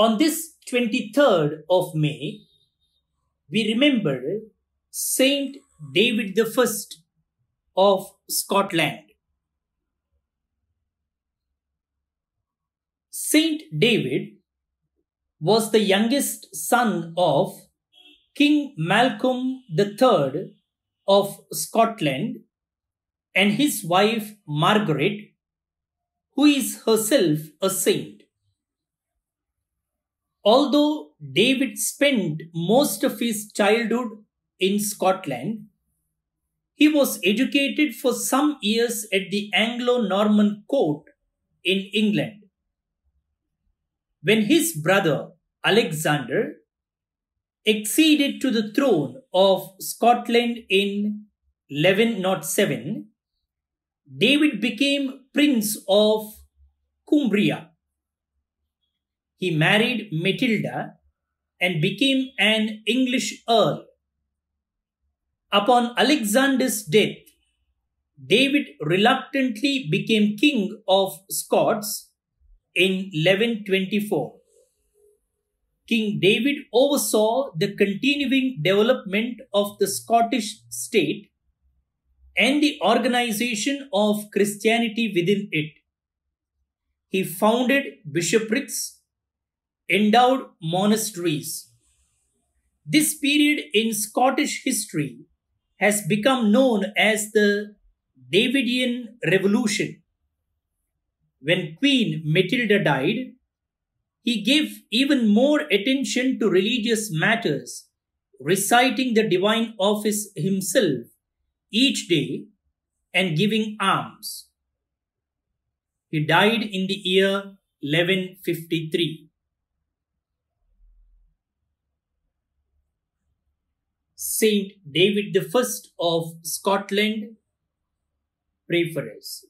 On this 23rd of May, we remember Saint David the First of Scotland. Saint David was the youngest son of King Malcolm III of Scotland and his wife Margaret, who is herself a saint. Although David spent most of his childhood in Scotland, he was educated for some years at the Anglo Norman court in England. When his brother Alexander acceded to the throne of Scotland in 1107, David became Prince of Cumbria. He married Matilda and became an English earl. Upon Alexander's death, David reluctantly became King of Scots in 1124. King David oversaw the continuing development of the Scottish state and the organization of Christianity within it. He founded bishoprics, endowed monasteries. This period in Scottish history has become known as the Davidian Revolution. When Queen Matilda died, he gave even more attention to religious matters, reciting the divine office himself each day and giving alms. He died in the year 1153. Saint David I of Scotland, pray for us.